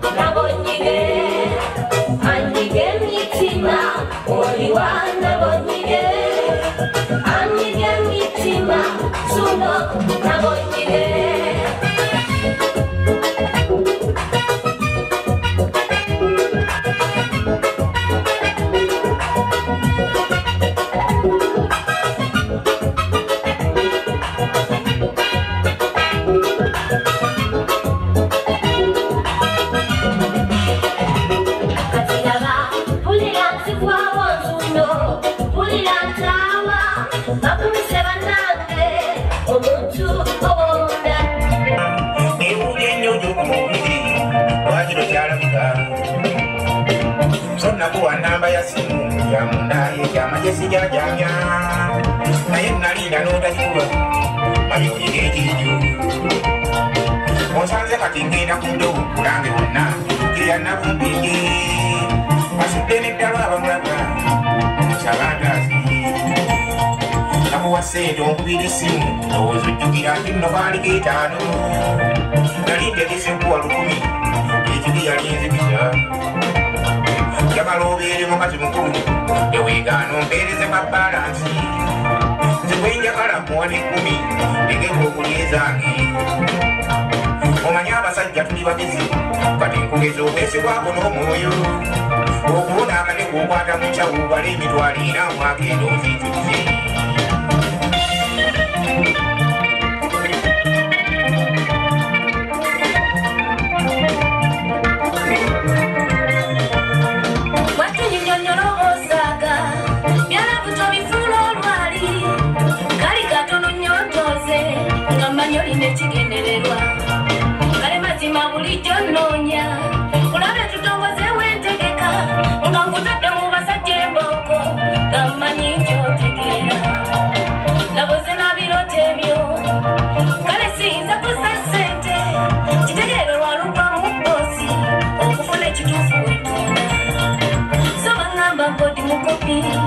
bravo. Lwaki tokyalabika so nakuwa namba ya simu yamunda ekyamagezi gyajamya naye nalinda n'otagikuba manye olina ekijo onsanze kati ngenda ku ndobo kulange bonna kirya nabumpingi asudde n'eddala abamulaga sabandazi nakuwa sente onkubira essimu ndowooza ojjukira nti nno baaliko etaano nali ntegesenkuwa lukumi ekibi yali nzikiza njagala obeere mukazi mukulu eweegaana ompeereze ka balansi nze bwenjagala muwa nekkumi ndegeka okulya ezange. Omanyi abasajja tuli bagezi kati nkugeza obwesibwako n'omwoyo. Okubonaanga ne gwokwata mu kyawo bala emitwalo era mwaka endowooza enzukize nkodi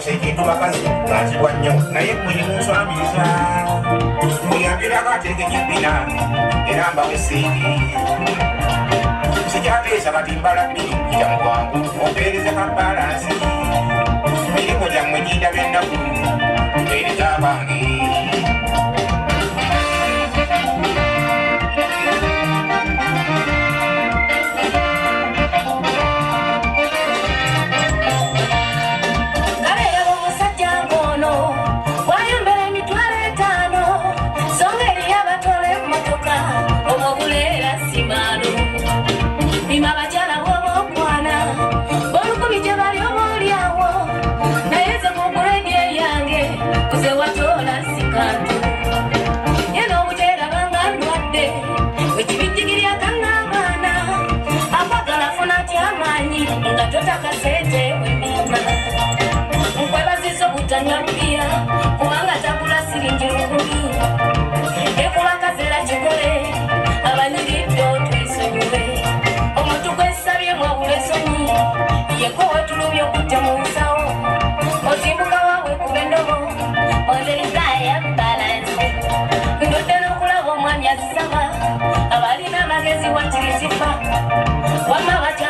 ndokose ekintu bakazi kanzibwa nnyo naye mulimu nswamiriza muyambirako ateekenye ebbina era mbawe siiti sikyateesa kati mbala bbiri ija mu bwangu ompeereze ka balansi mirimu gyammwe gindabye ennaku mpeereza abange tyamaanyi nga totakasente wemima nkwebaziza obutanywa bbiya kubanga tagula siringi lukumi ekulakazera kikole abanyiridde otwesonyiwe omuntu gwesabye mwabula esonyi yeko wetulubye okutte mu nsawo ozimbuka wawe kuba endobo onzerizaya balansi ndudde n'okulaba omwami azisaba abalina amagezi wakirizifa wamma bakyala nekyakikola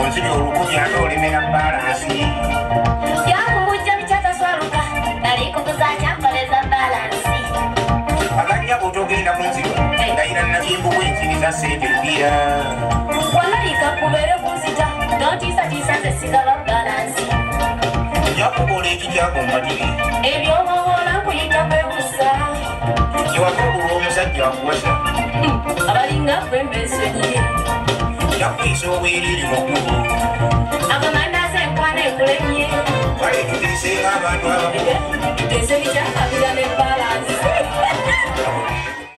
onsibye olukunya nga olemera balansi byakumujja bikyataswaluka nalikuguza kyambaleza balansi akanya bwotogenda mu nziba eh. ndayira nabyembuwa ekiriza sente lubira walayika kubeere kunzita tontiisatiisa nze sigala balansi njakukola ekikyako mumatiri ebyoboola nkuyita kwebusa gyewatugulwa omusajja akuwasa hmm, abalinga kwembesonyire 小会说为你服务。Ako man nasa kwana ikulen ye. Balance.